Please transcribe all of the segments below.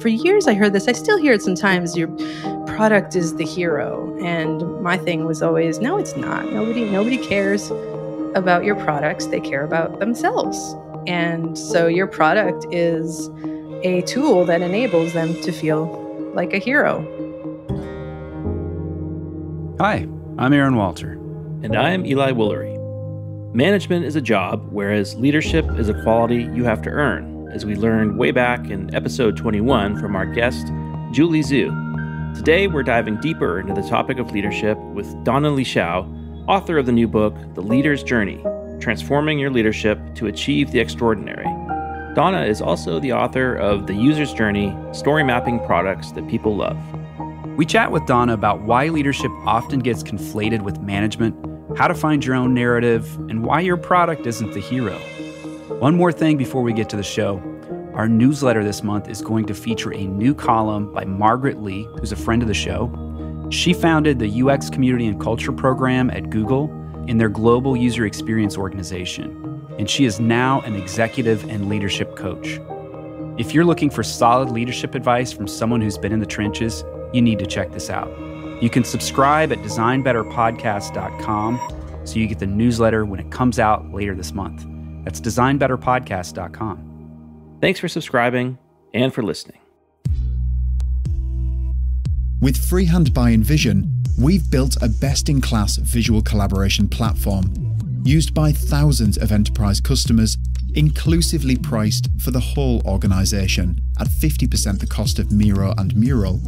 for years I heard this. I still hear it sometimes. Your product is the hero. And my thing was always, no, it's not. Nobody nobody cares about your products. They care about themselves. And so your product is a tool that enables them to feel like a hero. Hi, I'm Aaron Walter. And I'm Eli Woolery. Management is a job, whereas leadership is a quality you have to earn, as we learned way back in episode 21 from our guest, Julie Zhuo. Today, we're diving deeper into the topic of leadership with Donna Lichaw, author of the new book, The Leader's Journey Transforming Your Leadership to Achieve the Extraordinary. Donna is also the author of The User's Journey Story Mapping Products That People Love. We chat with Donna about why leadership often gets conflated with management, how to find your own narrative, and why your product isn't the hero. One more thing before we get to the show. Our newsletter this month is going to feature a new column by Margaret Lee, who's a friend of the show. She founded the UX Community and Culture program at Google in their global user experience organization, and she is now an executive and leadership coach. If you're looking for solid leadership advice from someone who's been in the trenches, you need to check this out. You can subscribe at designbetterpodcast.com so you get the newsletter when it comes out later this month. That's designbetterpodcast.com. Thanks for subscribing and for listening. With Freehand by InVision, we've built a best in class visual collaboration platform used by thousands of enterprise customers, inclusively priced for the whole organization at 50% the cost of Miro and Mural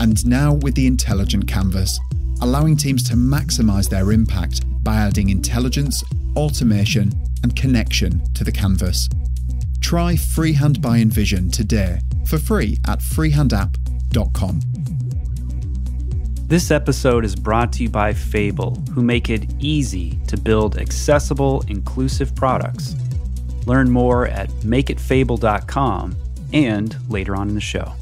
and now with the Intelligent Canvas, allowing teams to maximize their impact by adding intelligence, automation, and connection to the canvas. Try Freehand by InVision today for free at freehandapp.com. This episode is brought to you by Fable, who make it easy to build accessible, inclusive products. Learn more at makeitfable.com and later on in the show.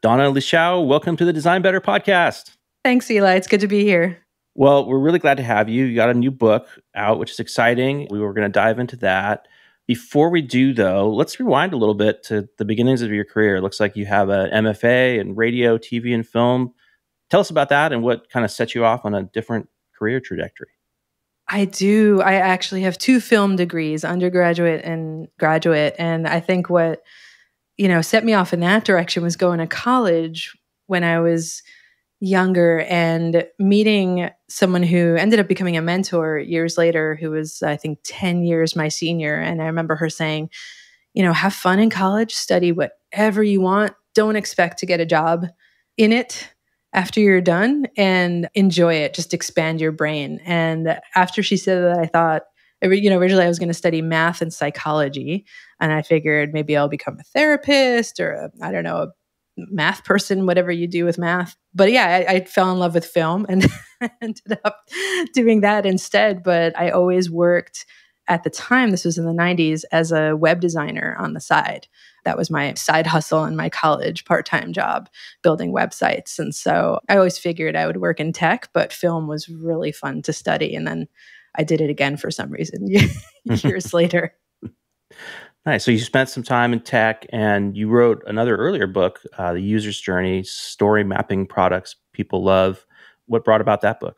Donna Lichaw, welcome to the Design Better podcast. Thanks, Eli. It's good to be here. Well, we're really glad to have you. You got a new book out, which is exciting. We were going to dive into that. Before we do, though, let's rewind a little bit to the beginnings of your career. It looks like you have an MFA in radio, TV, and film. Tell us about that and what kind of set you off on a different career trajectory. I do. I actually have two film degrees, undergraduate and graduate. And I think what you know, set me off in that direction was going to college when I was younger and meeting someone who ended up becoming a mentor years later, who was, I think, 10 years my senior. And I remember her saying, you know, have fun in college, study whatever you want, don't expect to get a job in it after you're done and enjoy it, just expand your brain. And after she said that, I thought, you know, originally I was going to study math and psychology, and I figured maybe I'll become a therapist or I don't know, a math person, whatever you do with math. But yeah, I, I fell in love with film and ended up doing that instead. But I always worked at the time, this was in the 90s, as a web designer on the side. That was my side hustle in my college part time job, building websites. And so I always figured I would work in tech, but film was really fun to study. And then I did it again for some reason years later. Nice. So you spent some time in tech and you wrote another earlier book, uh, The User's Journey Story Mapping Products People Love. What brought about that book?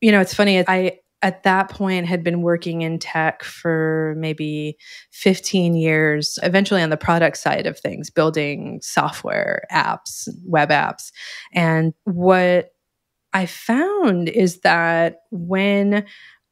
You know, it's funny. I, at that point, had been working in tech for maybe 15 years, eventually on the product side of things, building software, apps, web apps. And what I found is that when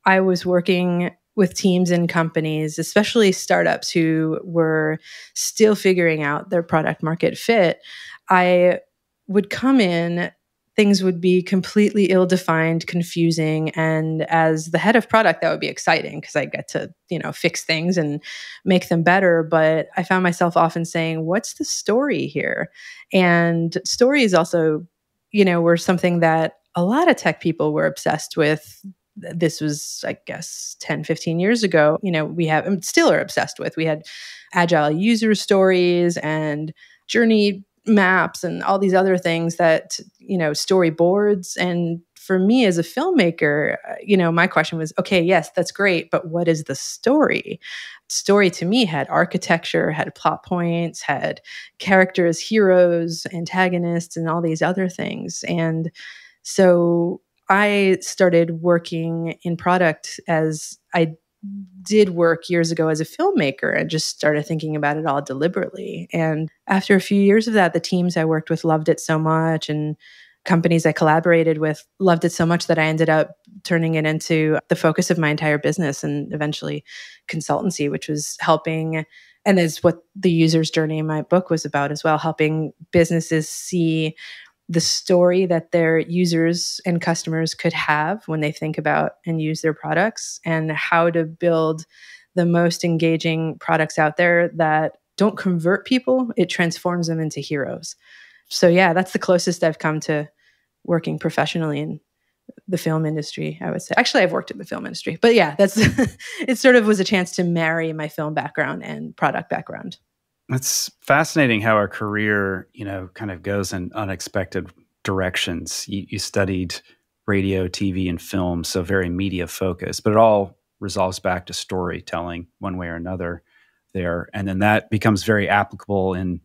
I was working with teams and companies, especially startups who were still figuring out their product market fit, I would come in, things would be completely ill defined, confusing. And as the head of product, that would be exciting because I get to, you know, fix things and make them better. But I found myself often saying, what's the story here? And stories also, you know, were something that a lot of tech people were obsessed with this was i guess 10 15 years ago you know we have and still are obsessed with we had agile user stories and journey maps and all these other things that you know storyboards and for me as a filmmaker, uh, you know, my question was okay, yes, that's great, but what is the story? Story to me had architecture, had plot points, had characters, heroes, antagonists, and all these other things. And so I started working in product as I did work years ago as a filmmaker and just started thinking about it all deliberately. And after a few years of that, the teams I worked with loved it so much and companies I collaborated with loved it so much that I ended up turning it into the focus of my entire business and eventually consultancy, which was helping and is what the user's journey in my book was about as well, helping businesses see the story that their users and customers could have when they think about and use their products and how to build the most engaging products out there that don't convert people it transforms them into heroes. So yeah that's the closest i've come to working professionally in the film industry i would say. Actually i've worked in the film industry but yeah that's it sort of was a chance to marry my film background and product background it's fascinating how our career, you know, kind of goes in unexpected directions. You, you studied radio, TV, and film, so very media focused, but it all resolves back to storytelling one way or another there. And then that becomes very applicable in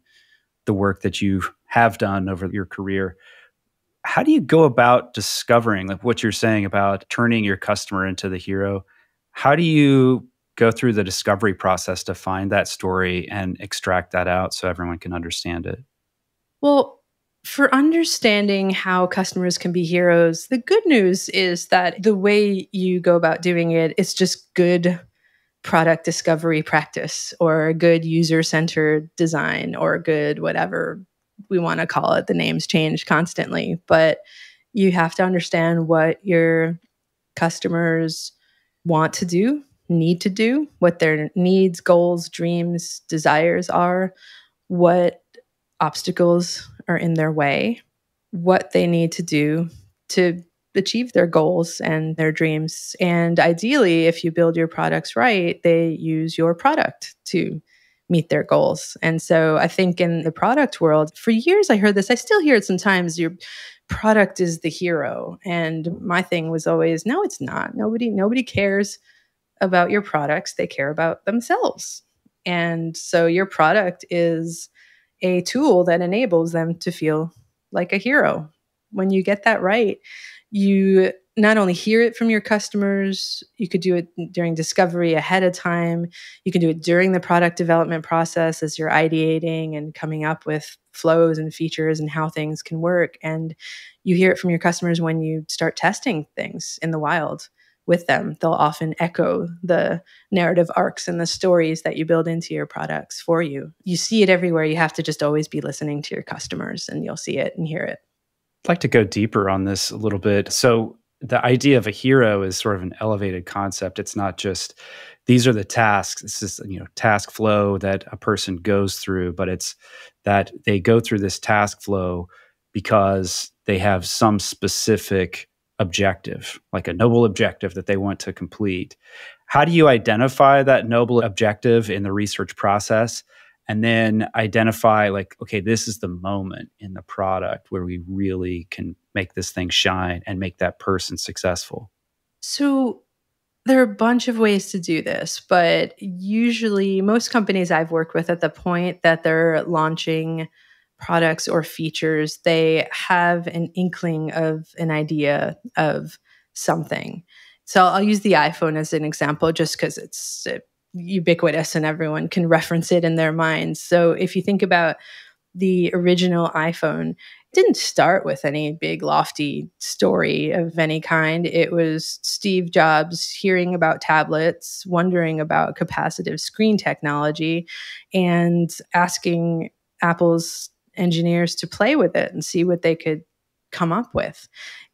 the work that you have done over your career. How do you go about discovering, like what you're saying about turning your customer into the hero? How do you go through the discovery process to find that story and extract that out so everyone can understand it? Well, for understanding how customers can be heroes, the good news is that the way you go about doing it, it is just good product discovery practice or a good user centered design or good whatever we want to call it. The names change constantly, but you have to understand what your customers want to do need to do, what their needs, goals, dreams, desires are, what obstacles are in their way, what they need to do to achieve their goals and their dreams. And ideally, if you build your products right, they use your product to meet their goals. And so I think in the product world, for years I heard this, I still hear it sometimes your product is the hero. And my thing was always, no, it's not. Nobody nobody cares about your products, they care about themselves. And so your product is a tool that enables them to feel like a hero. When you get that right, you not only hear it from your customers, you could do it during discovery ahead of time. You can do it during the product development process as you're ideating and coming up with flows and features and how things can work. And you hear it from your customers when you start testing things in the wild with them. They'll often echo the narrative arcs and the stories that you build into your products for you. You see it everywhere. You have to just always be listening to your customers and you'll see it and hear it. I'd like to go deeper on this a little bit. So, the idea of a hero is sort of an elevated concept. It's not just these are the tasks. It's just you know task flow that a person goes through, but it's that they go through this task flow because they have some specific objective, like a noble objective that they want to complete. How do you identify that noble objective in the research process? And then identify, like, okay, this is the moment in the product where we really can make this thing shine and make that person successful. So, there are a bunch of ways to do this, but usually, most companies I've worked with at the point that they're launching products or features, they have an inkling of an idea of something. So I'll use the iPhone as an example just because it's ubiquitous and everyone can reference it in their minds. So if you think about the original iPhone, it didn't start with any big lofty story of any kind. It was Steve Jobs hearing about tablets, wondering about capacitive screen technology, and asking Apple's engineers to play with it and see what they could come up with.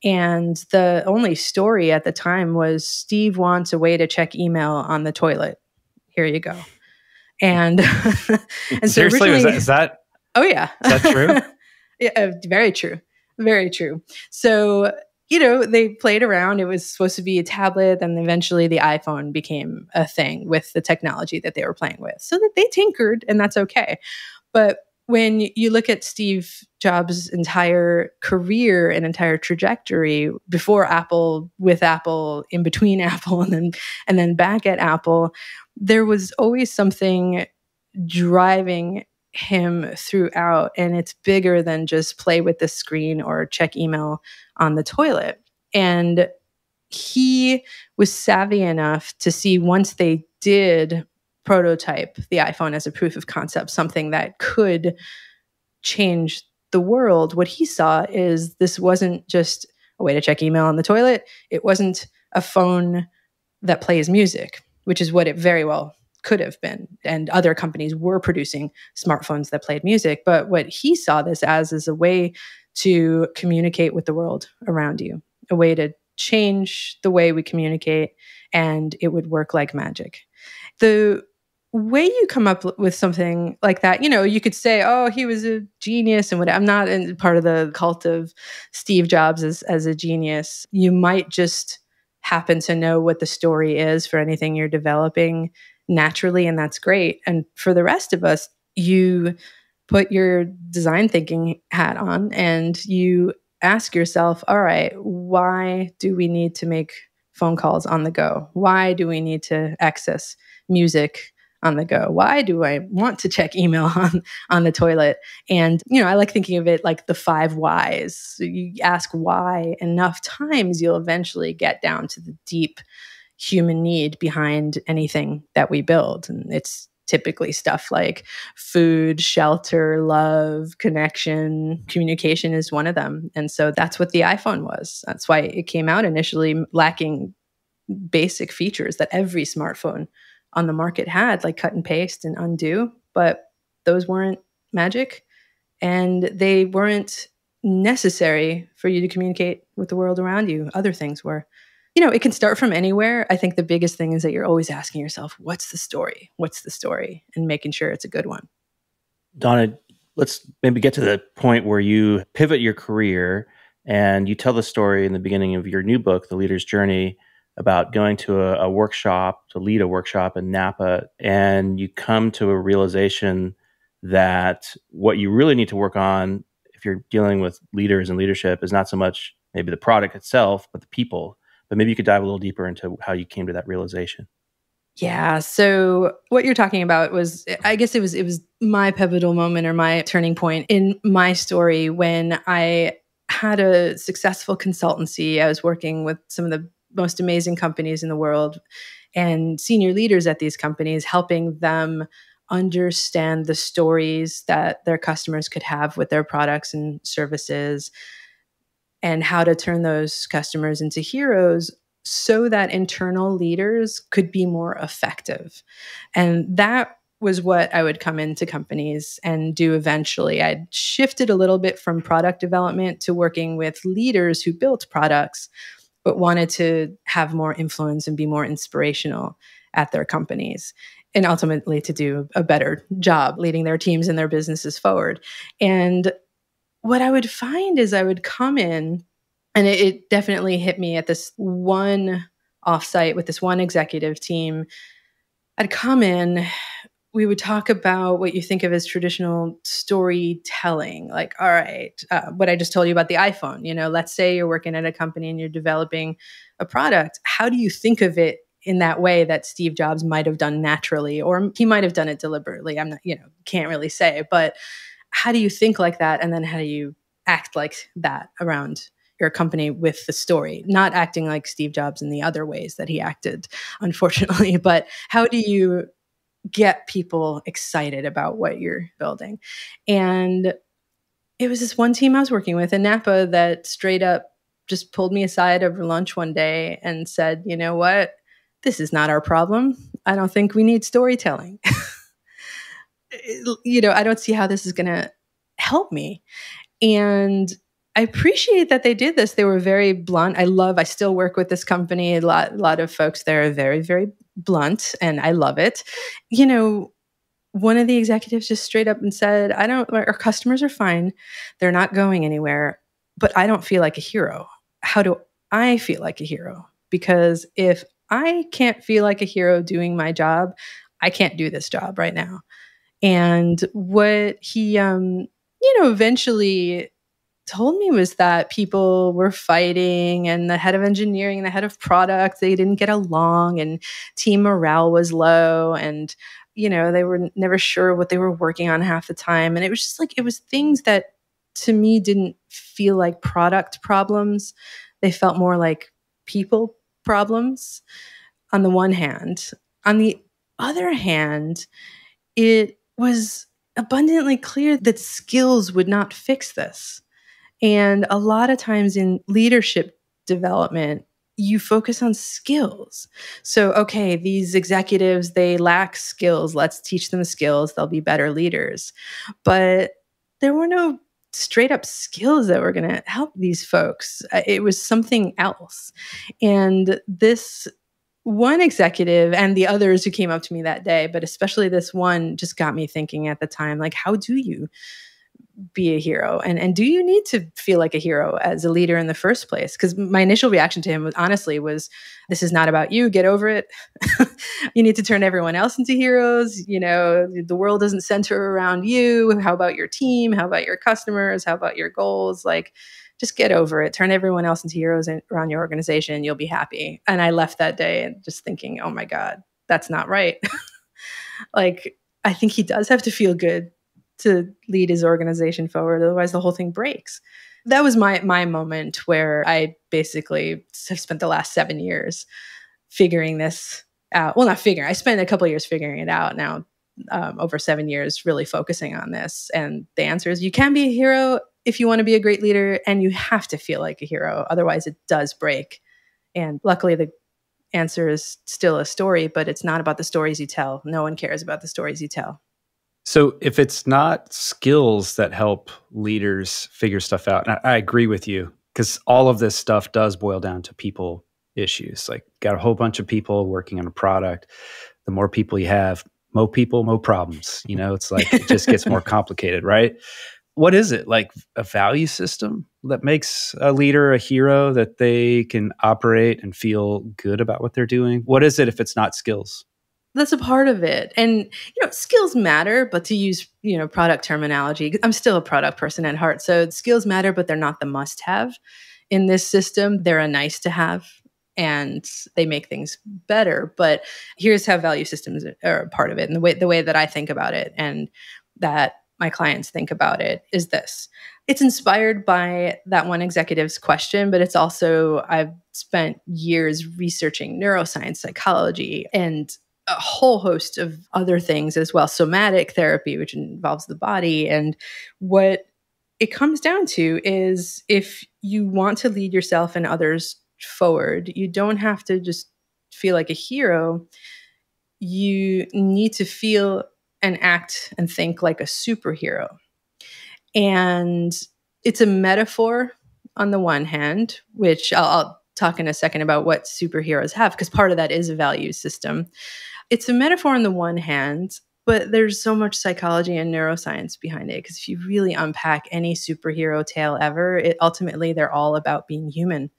And the only story at the time was Steve wants a way to check email on the toilet. Here you go. And, and so seriously, is that, is that? Oh yeah, is that true? yeah, uh, very true, very true. So you know they played around. It was supposed to be a tablet, and eventually the iPhone became a thing with the technology that they were playing with. So that they tinkered, and that's okay. But when you look at Steve Jobs' entire career and entire trajectory before Apple, with Apple, in between Apple, and then and then back at Apple, there was always something driving him throughout, and it's bigger than just play with the screen or check email on the toilet. And he was savvy enough to see once they did prototype the iPhone as a proof of concept, something that could change the world. What he saw is this wasn't just a way to check email on the toilet, it wasn't a phone that plays music, which is what it very well could have been. And other companies were producing smartphones that played music. But what he saw this as is a way to communicate with the world around you, a way to change the way we communicate, and it would work like magic. The way you come up with something like that, you know, you could say, "Oh, he was a genius," and what. I'm not in part of the cult of Steve Jobs as as a genius. You might just happen to know what the story is for anything you're developing naturally, and that's great. And for the rest of us, you put your design thinking hat on and you ask yourself, "All right, why do we need to make phone calls on the go? Why do we need to access music?" On the go? Why do I want to check email on on the toilet? And you know, I like thinking of it like the five whys. So you ask why enough times, you'll eventually get down to the deep human need behind anything that we build, and it's typically stuff like food, shelter, love, connection, communication is one of them. And so that's what the iPhone was. That's why it came out initially lacking basic features that every smartphone on the market had, like cut and paste and undo, but those weren't magic and they weren't necessary for you to communicate with the world around you. Other things were. You know, it can start from anywhere. I think the biggest thing is that you're always asking yourself, what's the story? What's the story? And making sure it's a good one. Donna, let's maybe get to the point where you pivot your career and you tell the story in the beginning of your new book, The Leader's Journey, about going to a, a, workshop to lead a workshop in Napa, and you come to a realization that what you really need to work on if you're dealing with leaders and leadership is not so much maybe the product itself, but the people. But maybe you could dive a little deeper into how you came to that realization. Yeah. So what you're talking about was I guess it was it was my pivotal moment or my turning point in my story when I had a successful consultancy. I was working with some of the most amazing companies in the world and senior leaders at these companies, helping them understand the stories that their customers could have with their products and services and how to turn those customers into heroes so that internal leaders could be more effective. And that was what I would come into companies and do eventually. I'd shifted a little bit from product development to working with leaders who built products but wanted to have more influence and be more inspirational at their companies and ultimately to do a better job leading their teams and their businesses forward. And what I would find is I would come in, and it, it definitely hit me at this one offsite with this one executive team. I'd come in we would talk about what you think of as traditional storytelling like all right uh, what i just told you about the iphone you know let's say you're working at a company and you're developing a product. How do you think of it in that way that steve jobs might have done naturally or he might have done it deliberately? I'm not you know can't really say but how do you think like that? And then how do you act like that around your company with the story, not acting like Steve Jobs in the other ways that he acted, unfortunately. But how do you get people excited about what you're building. And it was this one team I was working with in Napa that straight up just pulled me aside over lunch one day and said, you know what? This is not our problem. I don't think we need storytelling. you know, I don't see how this is going to help me. And I appreciate that they did this. They were very blunt. I love, I still work with this company. A lot, a lot of folks there are very, very blunt, and I love it. You know, one of the executives just straight up and said, I don't, our customers are fine. They're not going anywhere, but I don't feel like a hero. How do I feel like a hero? Because if I can't feel like a hero doing my job, I can't do this job right now. And what he, um, you know, eventually told me was that people were fighting and the head of engineering and the head of product they didn't get along and team morale was low and you know they were never sure what they were working on half the time. And it was just like it was things that to me didn't feel like product problems. They felt more like people problems on the one hand. On the other hand it was abundantly clear that skills would not fix this and a lot of times in leadership development, you focus on skills. So, okay, these executives, they lack skills. Let's teach them skills. They'll be better leaders. But there were no straight up skills that were going to help these folks. Uh, it was something else. And this one executive and the others who came up to me that day, but especially this one, just got me thinking at the time like, how do you be a hero? And and do you need to feel like a hero as a leader in the first place? Because my initial reaction to him was honestly was this is not about you get over it. You need to turn everyone else into heroes. You know the world doesn't center around you. How about your team? How about your customers? How about your goals? Like just get over it. Turn everyone else into heroes around your organization. You'll be happy. And i left that day and just thinking oh my god that's not right. Like i think he does have to feel good to lead his organization forward. Otherwise, the whole thing breaks. That was my my moment where I basically have spent the last seven years figuring this out. Well, not figuring. I spent a couple years figuring it out. Now, um, over seven years, really focusing on this. And the answer is: you can be a hero if you want to be a great leader, and you have to feel like a hero. Otherwise, it does break. And luckily, the answer is still a story, but it's not about the stories you tell. No one cares about the stories you tell. So if it's not skills that help leaders figure stuff out, I, I agree with you because all of this stuff does boil down to people issues. Like got a whole bunch of people working on a product. The more people you have, more people, more problems. You know, it's like it just gets more complicated, right? What is it? Like a value system that makes a leader a hero that they can operate and feel good about what they're doing? What is it if it's not skills? That's a part of it. And you know skills matter but to use you know product terminology i'm still a product person at heart so skills matter but they're not the must have in this system. They're a nice to have and they make things better. But here's how value systems are a part of it and the way the way that i think about it and that my clients think about it is this. It's inspired by that one executive's question but it's also i've spent years researching neuroscience psychology and a whole host of other things as well. Somatic therapy which involves the body. And what it comes down to is if you want to lead yourself and others forward you don't have to just feel like a hero. You need to feel and act and think like a superhero. And it's a metaphor on the one hand which I'll, I'll talk in a second about what superheroes have because part of that is a value system it's a metaphor on the one hand, but there's so much psychology and neuroscience behind it. Because if you really unpack any superhero tale ever, it ultimately they're all about being human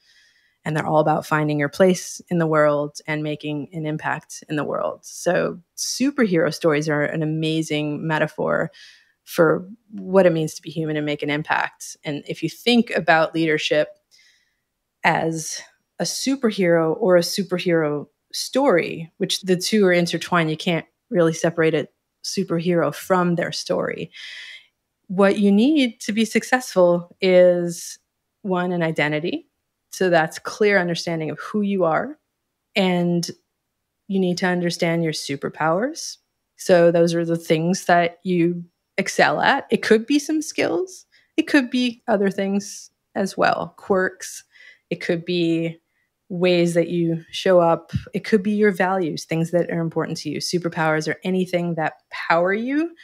and they're all about finding your place in the world and making an impact in the world. So, superhero stories are an amazing metaphor for what it means to be human and make an impact. And if you think about leadership as a superhero or a superhero story, which the two are intertwined. You can't really separate a superhero from their story. What you need to be successful is one, an identity. So that's clear understanding of who you are. And you need to understand your superpowers. So those are the things that you excel at. It could be some skills, it could be other things as well, quirks. It could be ways that you show up. It could be your values, things that are important to you, superpowers, or anything that power you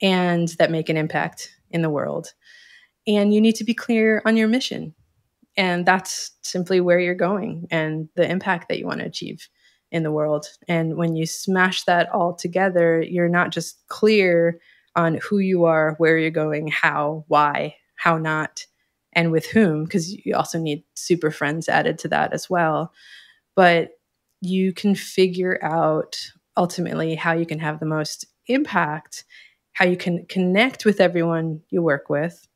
and that make an impact in the world. And you need to be clear on your mission. And that's simply where you're going and the impact that you want to achieve in the world. And when you smash that all together, you're not just clear on who you are, where you're going, how, why, how not and with whom, because you also need super friends added to that as well. But you can figure out ultimately how you can have the most impact how you can connect with everyone you work with,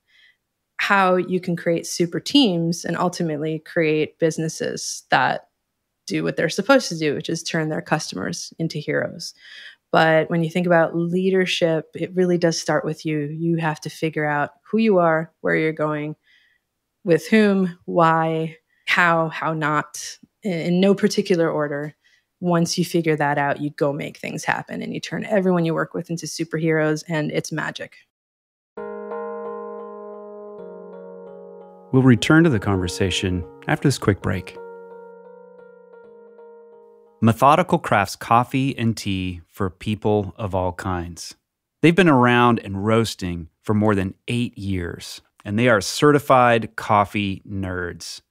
how you can create super teams and ultimately create businesses that do what they're supposed to do, which is turn their customers into heroes. But when you think about leadership, it really does start with you. You have to figure out who you are, where you're going, with whom, why, how, how not, in no particular order once you figure that out, you go make things happen and you turn everyone you work with into superheroes, and it's magic. We'll return to the conversation after this quick break. Methodical crafts coffee and tea for people of all kinds. They've been around and roasting for more than eight years, and they are certified coffee nerds.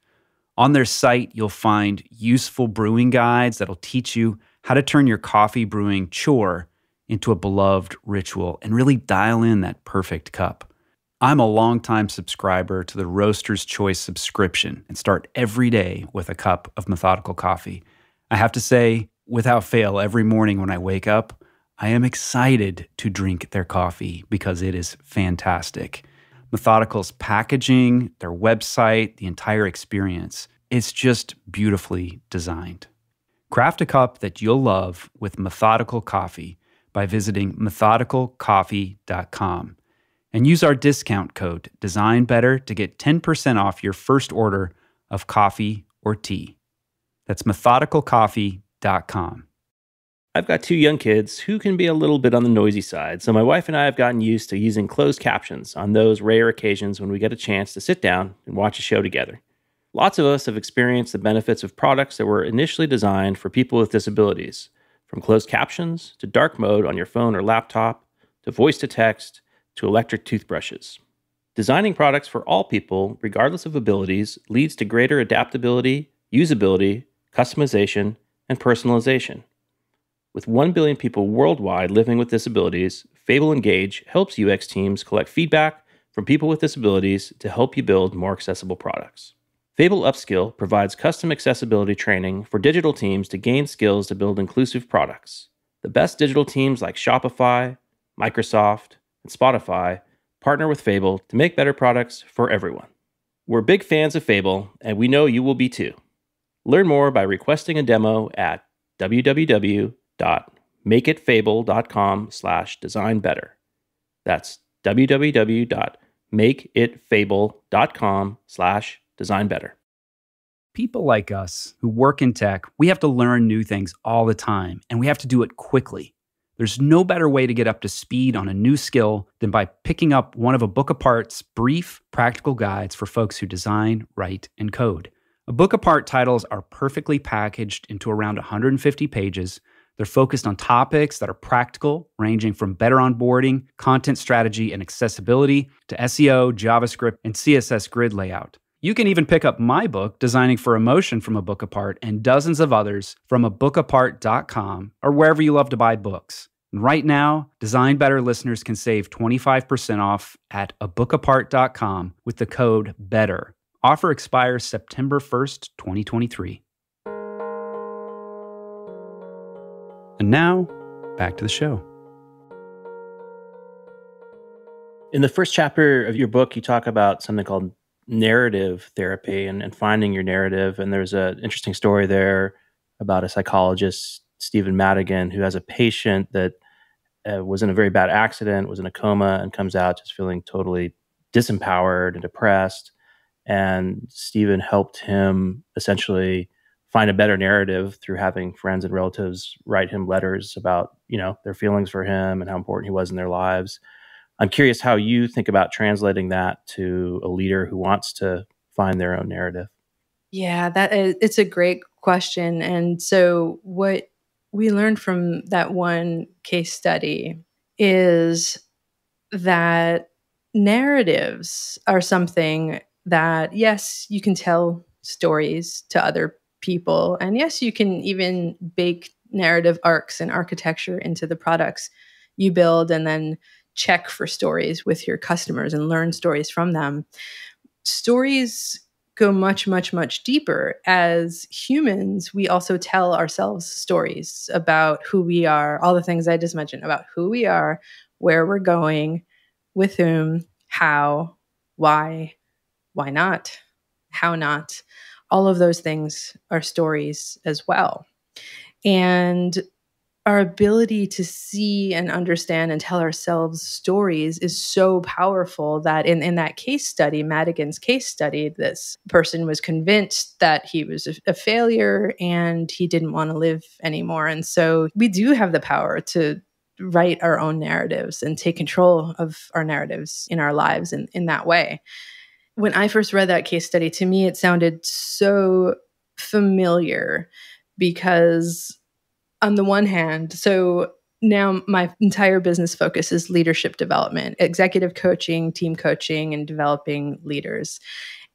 On their site, you'll find useful brewing guides that'll teach you how to turn your coffee brewing chore into a beloved ritual and really dial in that perfect cup. I'm a longtime subscriber to the Roaster's Choice subscription and start every day with a cup of methodical coffee. I have to say, without fail, every morning when I wake up, I am excited to drink their coffee because it is fantastic. Methodical's packaging, their website, the entire experience. It's just beautifully designed. Craft a cup that you'll love with Methodical Coffee by visiting methodicalcoffee.com and use our discount code DesignBetter to get 10% off your first order of coffee or tea. That's methodicalcoffee.com. I've got two young kids who can be a little bit on the noisy side, so my wife and I have gotten used to using closed captions on those rare occasions when we get a chance to sit down and watch a show together. Lots of us have experienced the benefits of products that were initially designed for people with disabilities, from closed captions to dark mode on your phone or laptop, to voice to text, to electric toothbrushes. Designing products for all people, regardless of abilities, leads to greater adaptability, usability, customization, and personalization. With 1 billion people worldwide living with disabilities, Fable Engage helps UX teams collect feedback from people with disabilities to help you build more accessible products. Fable Upskill provides custom accessibility training for digital teams to gain skills to build inclusive products. The best digital teams like Shopify, Microsoft, and Spotify partner with Fable to make better products for everyone. We're big fans of Fable, and we know you will be too. Learn more by requesting a demo at www www.makeitfable.com slash design better. That's www.makeitfable.com slash design better. People like us who work in tech, we have to learn new things all the time, and we have to do it quickly. There's no better way to get up to speed on a new skill than by picking up one of a book apart's brief, practical guides for folks who design, write, and code. A book apart titles are perfectly packaged into around 150 pages they're focused on topics that are practical, ranging from better onboarding, content strategy, and accessibility to SEO, JavaScript, and CSS grid layout. You can even pick up my book, Designing for Emotion from a Book Apart, and dozens of others from a abookapart.com or wherever you love to buy books. And right now, Design Better listeners can save 25% off at a abookapart.com with the code BETTER. Offer expires September 1st, 2023. And now, back to the show. In the first chapter of your book, you talk about something called narrative therapy and, and finding your narrative. And there's an interesting story there about a psychologist, Stephen Madigan, who has a patient that uh, was in a very bad accident, was in a coma, and comes out just feeling totally disempowered and depressed. And Stephen helped him essentially find a better narrative through having friends and relatives write him letters about you know their feelings for him and how important he was in their lives. I'm curious how you think about translating that to a leader who wants to find their own narrative. Yeah that is, it's a great question. And so what we learned from that one case study is that narratives are something that yes you can tell stories to other people. And yes, you can even bake narrative arcs and architecture into the products you build and then check for stories with your customers and learn stories from them. Stories go much, much, much deeper. As humans, we also tell ourselves stories about who we are, all the things I just mentioned about who we are, where we're going, with whom, how, why, why not, how not. All of those things are stories as well. And our ability to see and understand and tell ourselves stories is so powerful that in, in that case study, Madigan's case study, this person was convinced that he was a, a failure and he didn't want to live anymore. And so we do have the power to write our own narratives and take control of our narratives in our lives in, in that way. When I first read that case study, to me, it sounded so familiar because on the one hand, so now my entire business focus is leadership development, executive coaching, team coaching, and developing leaders.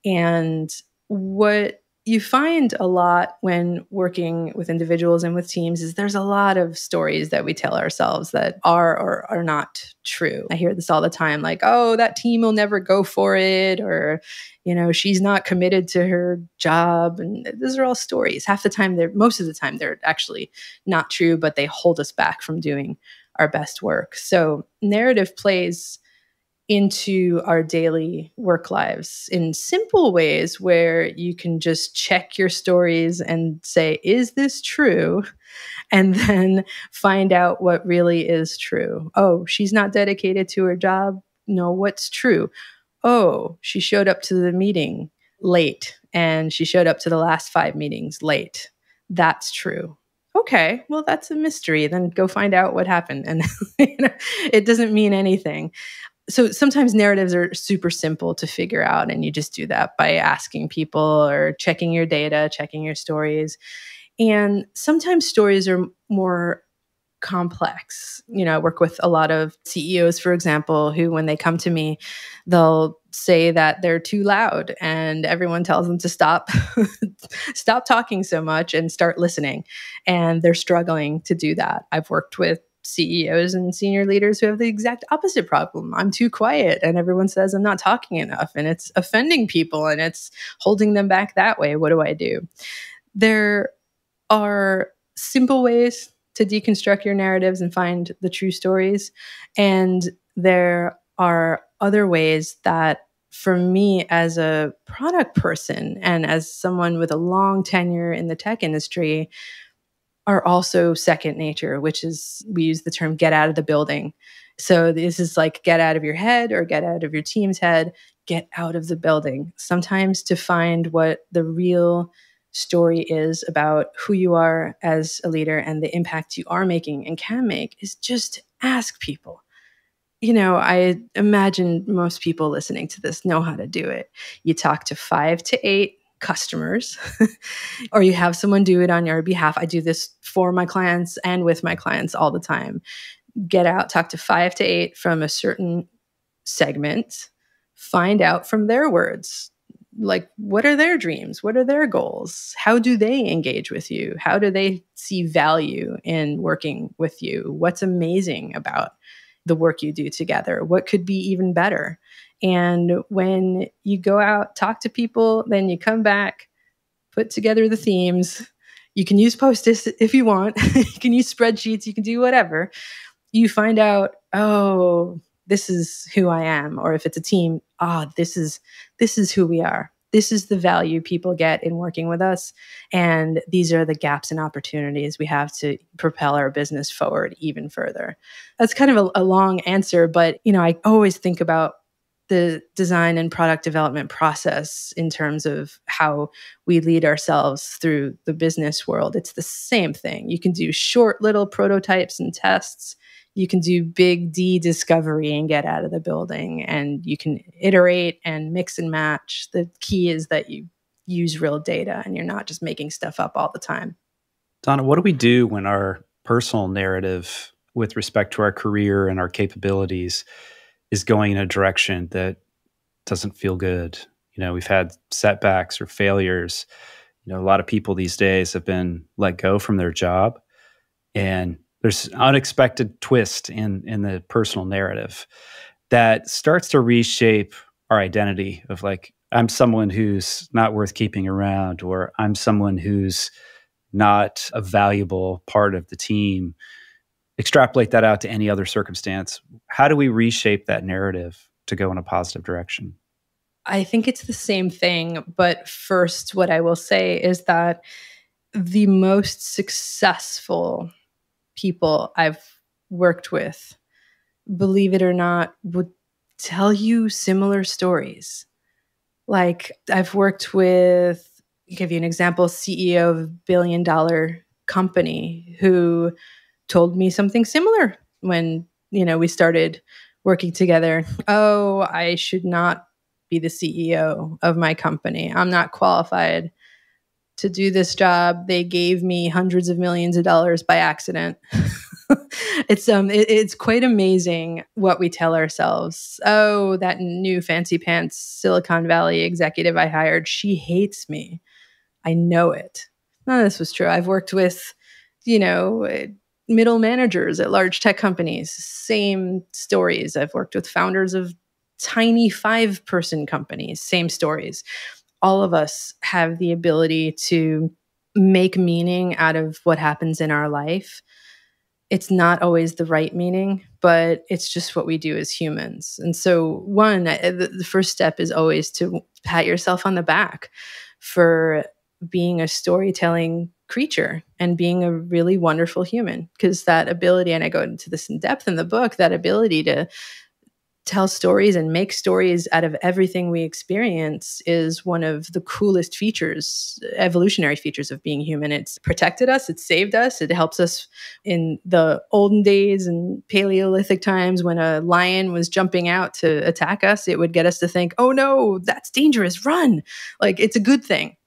And what you find a lot when working with individuals and with teams is there's a lot of stories that we tell ourselves that are or are not true. I hear this all the time like, oh, that team will never go for it, or, you know, she's not committed to her job. And those are all stories. Half the time, they're most of the time, they're actually not true, but they hold us back from doing our best work. So, narrative plays into our daily work lives in simple ways where you can just check your stories and say, is this true? And then find out what really is true. Oh, she's not dedicated to her job. No, what's true? Oh, she showed up to the meeting late and she showed up to the last five meetings late. That's true okay, well, that's a mystery. Then go find out what happened. And you know, it doesn't mean anything so sometimes narratives are super simple to figure out and you just do that by asking people or checking your data checking your stories. And sometimes stories are more complex. You know i work with a lot of ceos for example who when they come to me they'll say that they're too loud and everyone tells them to stop stop talking so much and start listening. And they're struggling to do that. I've worked with CEOs and senior leaders who have the exact opposite problem. I'm too quiet, and everyone says I'm not talking enough, and it's offending people and it's holding them back that way. What do I do? There are simple ways to deconstruct your narratives and find the true stories. And there are other ways that for me as a product person and as someone with a long tenure in the tech industry are also second nature, which is we use the term get out of the building. So this is like get out of your head or get out of your team's head, get out of the building. Sometimes to find what the real story is about who you are as a leader and the impact you are making and can make is just ask people. You know, I imagine most people listening to this know how to do it. You talk to five to eight customers or you have someone do it on your behalf. I do this for my clients and with my clients all the time. Get out, talk to five to eight from a certain segment, find out from their words. Like, what are their dreams? What are their goals? How do they engage with you? How do they see value in working with you? What's amazing about the work you do together? What could be even better? And when you go out, talk to people, then you come back, put together the themes. You can use post-its if you want. you can use spreadsheets. You can do whatever. You find out, oh, this is who I am. Or if it's a team, ah, oh, this is this is who we are. This is the value people get in working with us. And these are the gaps and opportunities we have to propel our business forward even further. That's kind of a, a long answer, but you know, I always think about the design and product development process in terms of how we lead ourselves through the business world. It's the same thing. You can do short little prototypes and tests. You can do big D discovery and get out of the building, and you can iterate and mix and match. The key is that you use real data and you're not just making stuff up all the time. Donna, what do we do when our personal narrative with respect to our career and our capabilities is going in a direction that doesn't feel good. You know, we've had setbacks or failures. You know, a lot of people these days have been let go from their job and there's an unexpected twist in in the personal narrative that starts to reshape our identity of like I'm someone who's not worth keeping around, or I'm someone who's not a valuable part of the team. Extrapolate that out to any other circumstance. How do we reshape that narrative to go in a positive direction? I think it's the same thing. But first, what I will say is that the most successful people I've worked with, believe it or not, would tell you similar stories. Like I've worked with, I'll give you an example, CEO of a billion dollar company who told me something similar when, you know, we started working together. Oh, I should not be the CEO of my company. I'm not qualified to do this job. They gave me hundreds of millions of dollars by accident. it's um it, it's quite amazing what we tell ourselves. Oh, that new fancy pants Silicon Valley executive I hired, she hates me. I know it. None of this was true. I've worked with, you know, middle managers at large tech companies. Same stories. I've worked with founders of tiny five person companies, same stories. All of us have the ability to make meaning out of what happens in our life. It's not always the right meaning, but it's just what we do as humans. And so, one, the first step is always to pat yourself on the back for being a storytelling creature and being a really wonderful human because that ability and i go into this in depth in the book that ability to tell stories and make stories out of everything we experience is one of the coolest features, evolutionary features of being human. It's protected us, it saved us, it helps us in the olden days and Paleolithic times when a lion was jumping out to attack us, it would get us to think, oh no, that's dangerous, run. Like it's a good thing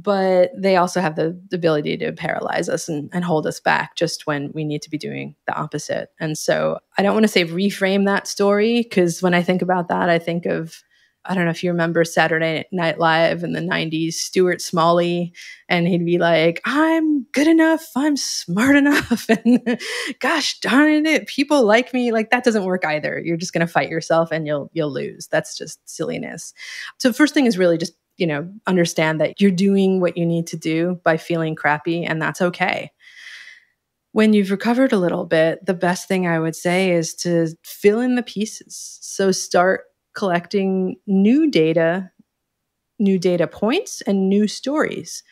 but they also have the, ability to paralyze us and, and, hold us back just when we need to be doing the opposite. And so I don't want to say reframe that story because when I think about that, I think of I don't know if you remember Saturday Night Live in the 90s, Stuart Smalley, and he'd be like, I'm good enough, I'm smart enough, and gosh darn it, people like me. Like that doesn't work either. You're just gonna fight yourself and you'll you'll lose. That's just silliness. So first thing is really just you know, understand that you're doing what you need to do by feeling crappy, and that's okay. When you've recovered a little bit, the best thing I would say is to fill in the pieces. So start collecting new data, new data points, and new stories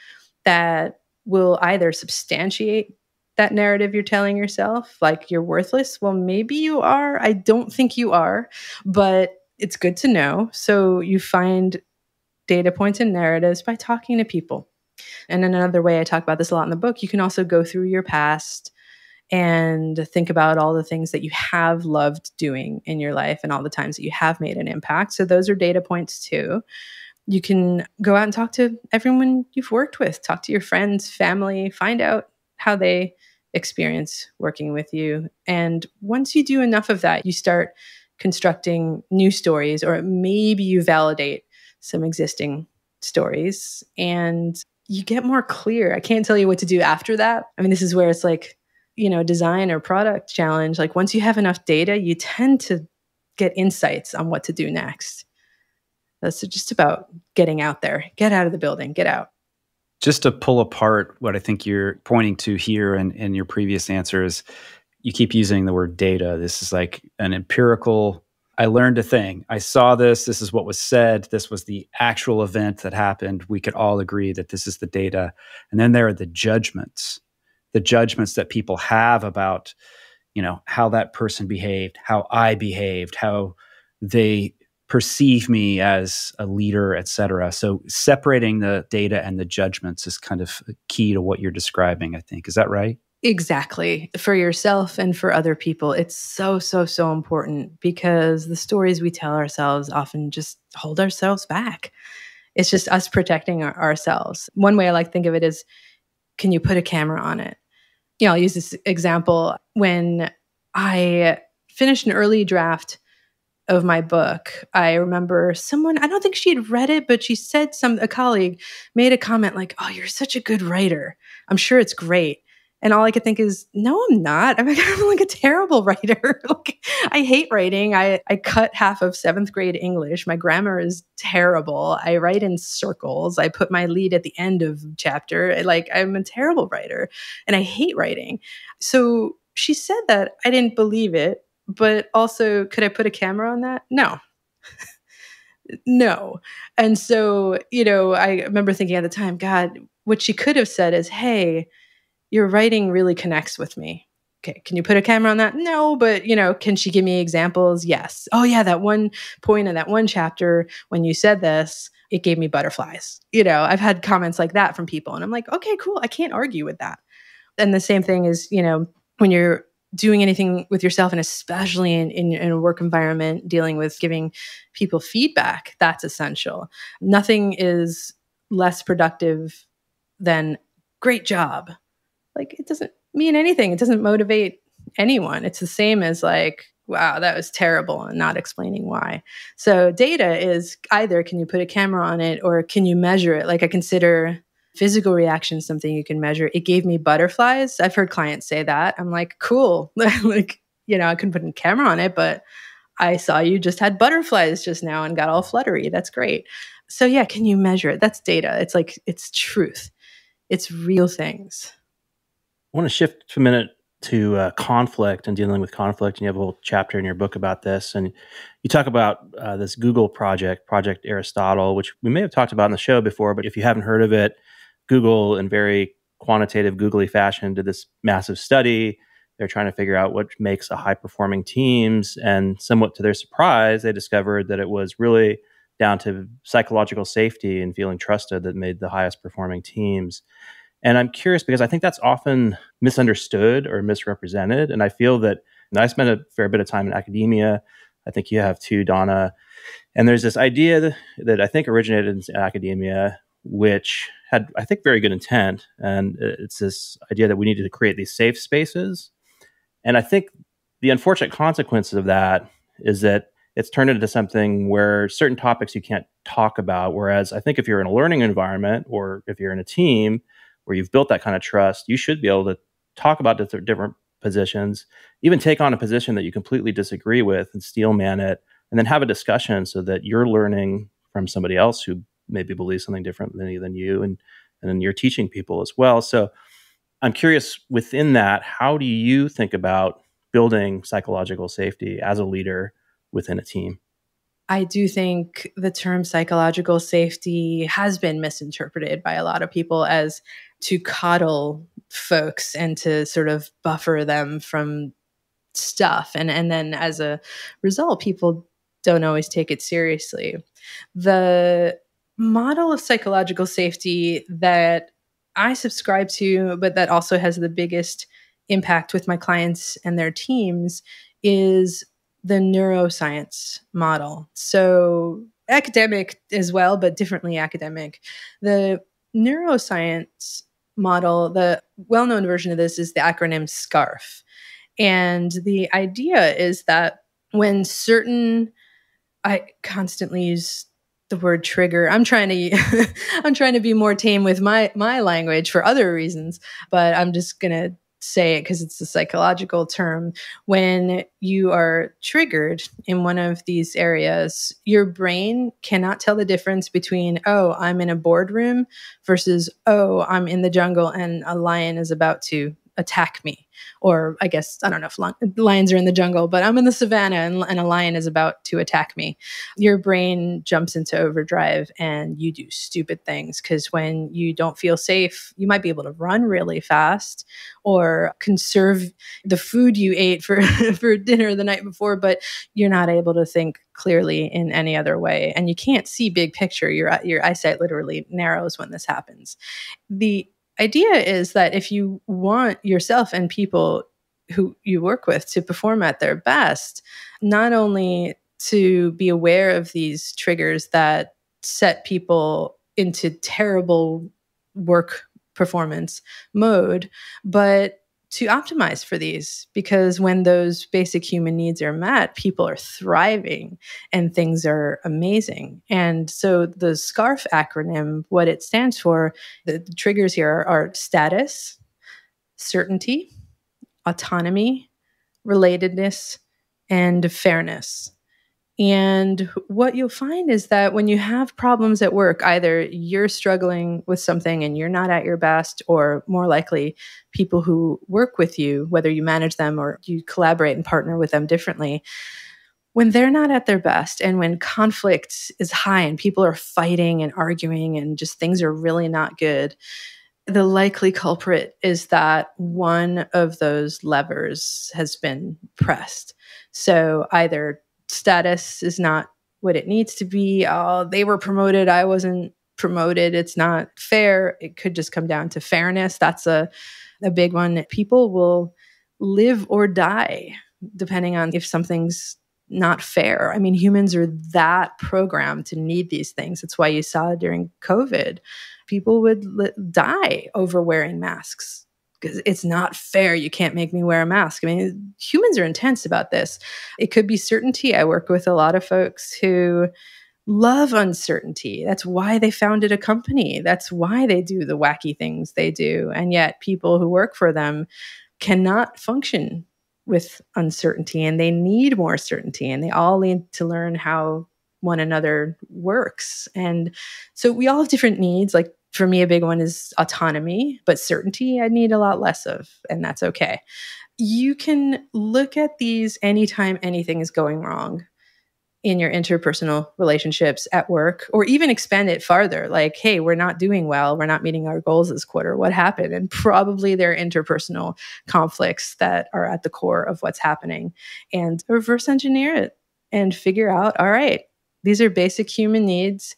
that will either substantiate that narrative you're telling yourself, like you're worthless. Well, maybe you are. I don't think you are, but it's good to know. So you find data points and narratives by talking to people. And another way I talk about this a lot in the book, you can also go through your past and think about all the things that you have loved doing in your life and all the times that you have made an impact. So those are data points too. You can go out and talk to everyone you've worked with, talk to your friends, family, find out how they experience working with you. And once you do enough of that, you start constructing new stories, or maybe you validate some existing stories and you get more clear. I can't tell you what to do after that. I mean, this is where it's like, you know, design or product challenge. Like once you have enough data, you tend to get insights on what to do next. Uh, That's just about getting out there, get out of the building, get out. Just to pull apart what I think you're pointing to here and in, in your previous answers, you keep using the word data. This is like an empirical I learned a thing. I saw this. This is what was said. This was the actual event that happened. We could all agree that this is the data. And then there are the judgments, the judgments that people have about, you know, how that person behaved, how I behaved, how they perceive me as a leader, et cetera. So separating the data and the judgments is kind of key to what you're describing, I think. Is that right? Exactly. For yourself and for other people. It's so, so, so important because the stories we tell ourselves often just hold ourselves back. It's just us protecting our, ourselves. One way I like think of it is can you put a camera on it? You know, I'll use this example. When I finished an early draft of my book, I remember someone, I don't think she had read it, but she said some, a colleague made a comment like, Oh, you're such a good writer. I'm sure it's great And all I could think is, no, I'm not. I'm, I'm like a terrible writer. like, I hate writing. I, I cut half of seventh grade English. My grammar is terrible. I write in circles. I put my lead at the end of chapter. Like, I'm a terrible writer and I hate writing. So she said that. I didn't believe it. But also, could I put a camera on that? No. no. And so, you know, I remember thinking at the time, God, what she could have said is, hey, your writing really connects with me. Okay, can you put a camera on that? No, but you know, can she give me examples? Yes. Oh yeah, that one point in that one chapter when you said this, it gave me butterflies. You know, I've had comments like that from people and I'm like, "Okay, cool. I can't argue with that." And the same thing is, you know, when you're doing anything with yourself and especially in, in, in, a work environment dealing with giving people feedback that's essential nothing is less productive than great job like it doesn't mean anything. It doesn't motivate anyone. It's the same as like, wow, that was terrible and not explaining why. So data is either can you put a camera on it or can you measure it? Like I consider physical reaction something you can measure. It gave me butterflies. I've heard clients say that. I'm like, cool. like, you know, I couldn't put a camera on it, but I saw you just had butterflies just now and got all fluttery. That's great. So yeah, can you measure it? That's data. It's like it's truth. It's real things. Want to shift a minute to uh, conflict and dealing with conflict. And you have a whole chapter in your book about this. And you talk about uh, this Google project, Project Aristotle, which we may have talked about in the show before, but if you haven't heard of it, Google, in very quantitative, googly fashion, did this massive study. They're trying to figure out what makes a high performing teams. And somewhat to their surprise, they discovered that it was really down to psychological safety and feeling trusted that made the highest performing teams. And I'm curious because I think that's often misunderstood or misrepresented. And I feel that I spent a fair bit of time in academia. I think you have too, Donna. And there's this idea that, that I think originated in academia, which had, I think, very good intent. And it's this idea that we needed to create these safe spaces. And I think the unfortunate consequences of that is that it's turned into something where certain topics you can't talk about. Whereas I think if you're in a learning environment or if you're in a team, where you've built that kind of trust, you should be able to talk about different positions, even take on a position that you completely disagree with and steel man it, and then have a discussion so that you're learning from somebody else who maybe believes something different than, than you, and and then you're teaching people as well. So I'm curious within that, how do you think about building psychological safety as a leader within a team? I do think the term psychological safety has been misinterpreted by a lot of people as to coddle folks and to sort of buffer them from stuff. And and then as a result people don't always take it seriously. The model of psychological safety that i subscribe to but that also has the biggest impact with my clients and their teams is the neuroscience model. So academic as well but differently academic. The neuroscience model, the well known version of this is the acronym SCARF. And the idea is that when certain, I constantly use the word trigger. I'm trying to I'm trying to be more tame with my my language for other reasons, but I'm just going to say it because it's a psychological term. When you are triggered in one of these areas, your brain cannot tell the difference between, oh, I'm in a boardroom versus, oh, I'm in the jungle and a lion is about to attack me. Or I guess, I don't know if lions are in the jungle, but I'm in the savannah and, and, a lion is about to attack me. Your brain jumps into overdrive and you do stupid things because when you don't feel safe, you might be able to run really fast or conserve the food you ate for, for dinner the night before, but you're not able to think clearly in any other way and you can't see big picture your your eyesight literally narrows when this happens the idea is that if you want yourself and people who you work with to perform at their best, not only to be aware of these triggers that set people into terrible work performance mode, but to optimize for these because when those basic human needs are met, people are thriving and things are amazing. And so the SCARF acronym, what it stands for, the, the triggers here are, are status, certainty, autonomy, relatedness, and fairness. And what you'll find is that when you have problems at work, either you're struggling with something and you're not at your best, or more likely, people who work with you, whether you manage them or you collaborate and partner with them differently, when they're not at their best and when conflict is high and people are fighting and arguing and just things are really not good, the likely culprit is that one of those levers has been pressed. So either status is not what it needs to be. Oh, they were promoted. I wasn't promoted. It's not fair. It could just come down to fairness. That's a, a big one. People will live or die depending on if something's not fair. I mean, humans are that programmed to need these things. It's why you saw during COVID, people would li- die over wearing masks because it's not fair. You can't make me wear a mask. I mean, humans are intense about this. It could be certainty. I work with a lot of folks who love uncertainty. That's why they founded a company. That's why they do the wacky things they do. And yet, people who work for them cannot function with uncertainty and they need more certainty and they all need to learn how one another works. And so we all have different needs. Like for me, a big one is autonomy, but certainty I need a lot less of, and that's okay. You can look at these anytime anything is going wrong in your interpersonal relationships at work, or even expand it farther like, hey, we're not doing well. We're not meeting our goals this quarter. What happened? And probably there are interpersonal conflicts that are at the core of what's happening. And reverse engineer it and figure out all right, these are basic human needs.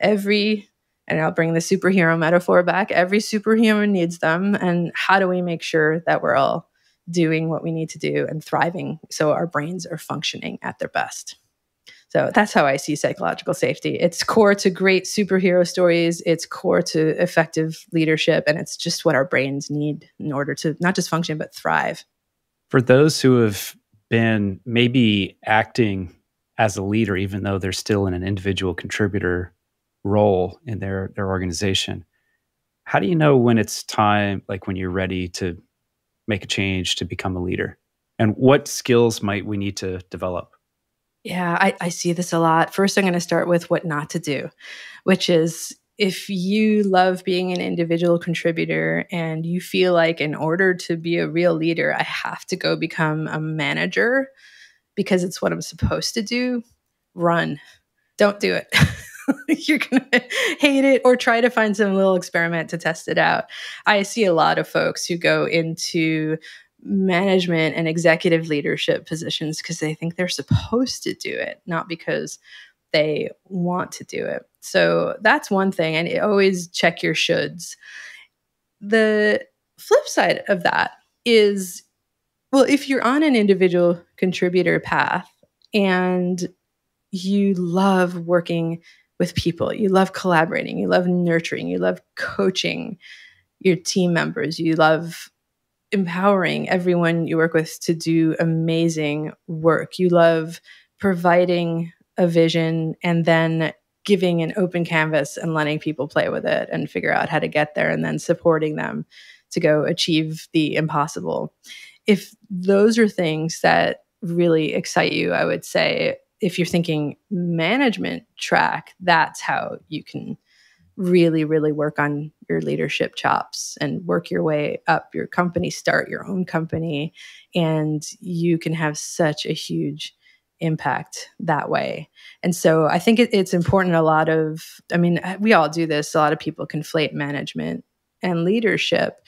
Every and I'll bring the superhero metaphor back. Every superhuman needs them. And how do we make sure that we're all doing what we need to do and thriving so our brains are functioning at their best? So that's how I see psychological safety. It's core to great superhero stories, it's core to effective leadership, and it's just what our brains need in order to not just function, but thrive. For those who have been maybe acting as a leader, even though they're still in an individual contributor role in their their organization. How do you know when it's time like when you're ready to make a change to become a leader? And what skills might we need to develop? Yeah i, I see this a lot. First i'm going to start with what not to do which is if you love being an individual contributor and you feel like in order to be a real leader i have to go become a manager because it's what i'm supposed to do run. Don't do it you're going to hate it or try to find some little experiment to test it out. I see a lot of folks who go into management and executive leadership positions because they think they're supposed to do it, not because they want to do it. So that's one thing. And always check your shoulds. The flip side of that is well, if you're on an individual contributor path and you love working with people. You love collaborating, you love nurturing, you love coaching your team members, you love empowering everyone you work with to do amazing work. You love providing a vision and then giving an open canvas and letting people play with it and figure out how to get there and then supporting them to go achieve the impossible. If those are things that really excite you, I would say if you're thinking management track, that's how you can really, really work on your leadership chops and work your way up your company, start your own company, and you can have such a huge impact that way. And so I think it, it's important. A lot of, I mean, we all do this. A lot of people conflate management and leadership.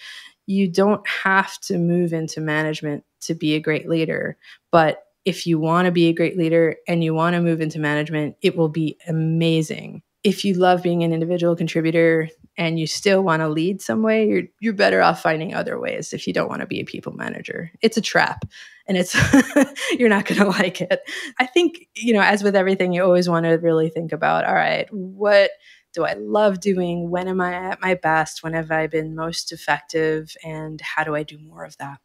You don't have to move into management to be a great leader, but if you want to be a great leader and you want to move into management, it will be amazing. If you love being an individual contributor and you still want to lead some way, you're you're better off finding other ways if you don't want to be a people manager. It's a trap and it's you're not going to like it. I think, you know, as with everything, you always want to really think about, all right, what do I love doing? When am I at my best? When have I been most effective? And how do I do more of that?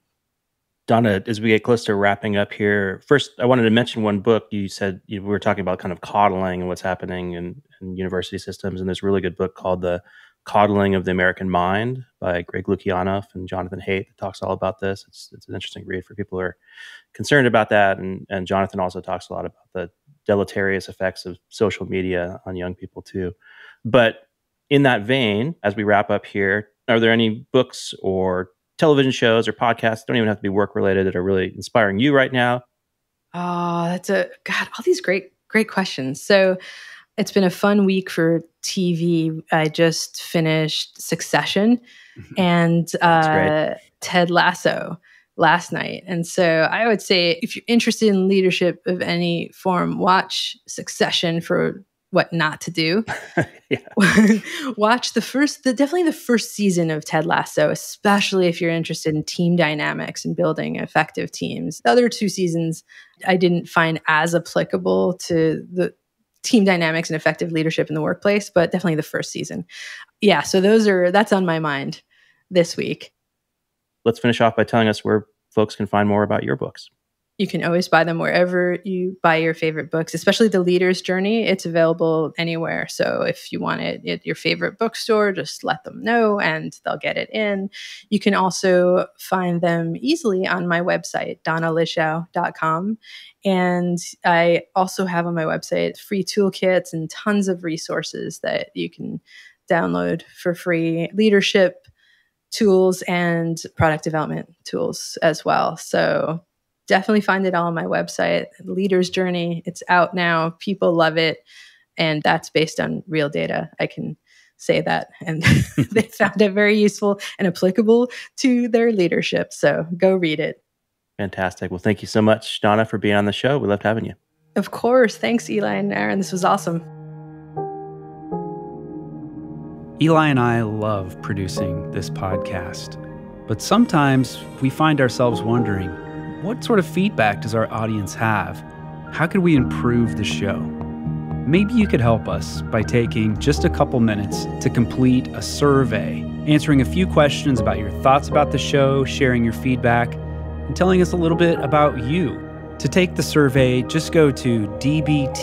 Donna, as we get close to wrapping up here, first I wanted to mention one book. You said you, we were talking about kind of coddling and what's happening in, in, university systems, and this really good book called the Coddling of the American Mind by Greg Lukianoff and Jonathan Haidt that talks all about this. It's, it's an interesting read for people who are concerned about that. And, and Jonathan also talks a lot about the deleterious effects of social media on young people, too. But in that vein, as we wrap up here, are there any books or television shows or podcasts, don't even have to be work related, that are really inspiring you right now? Oh, that's a God, all these great, great questions. So it's been a fun week for TV. I just finished Succession mm-hmm. and uh, Ted Lasso last night. And so I would say if you're interested in leadership of any form, watch Succession for what not to do. watch the first the definitely the first season of Ted Lasso, especially if you're interested in team dynamics and building effective teams. The other two seasons I didn't find as applicable to the team dynamics and effective leadership in the workplace, but definitely the first season. Yeah, so those are that's on my mind this week let's finish off by telling us where folks can find more about your books. You can always buy them wherever you buy your favorite books, especially The Leader's Journey. It's available anywhere. So if you want it at your favorite bookstore, just let them know and they'll get it in. You can also find them easily on my website, donnalichaw.com. And I also have on my website free toolkits and tons of resources that you can download for free leadership tools and product development tools as well. So definitely find it all on my website, Leader's Journey. It's out now. People love it. And that's based on real data. I can say that. And they found it very useful and applicable to their leadership. So go read it. Fantastic. Well, thank you so much, Donna, for being on the show. We loved having you. Of course. Thanks, Eli and Aaron. This was awesome. Eli and I love producing this podcast, but sometimes we find ourselves wondering what sort of feedback does our audience have? How could we improve the show? Maybe you could help us by taking just a couple minutes to complete a survey, answering a few questions about your thoughts about the show, sharing your feedback, and telling us a little bit about you. To take the survey, just go to dbtr.co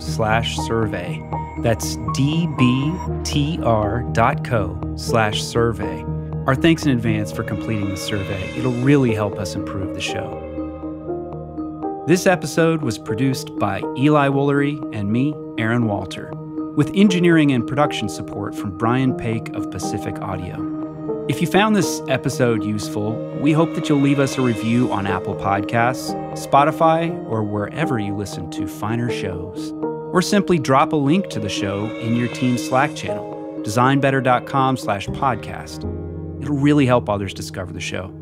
slash survey. That's dbtr.co slash survey. Our thanks in advance for completing the survey. It'll really help us improve the show. This episode was produced by Eli Woolery and me, Aaron Walter, with engineering and production support from Brian Paik of Pacific Audio. If you found this episode useful, we hope that you'll leave us a review on Apple Podcasts, Spotify, or wherever you listen to finer shows or simply drop a link to the show in your team's Slack channel, designbetter.com slash podcast. It'll really help others discover the show.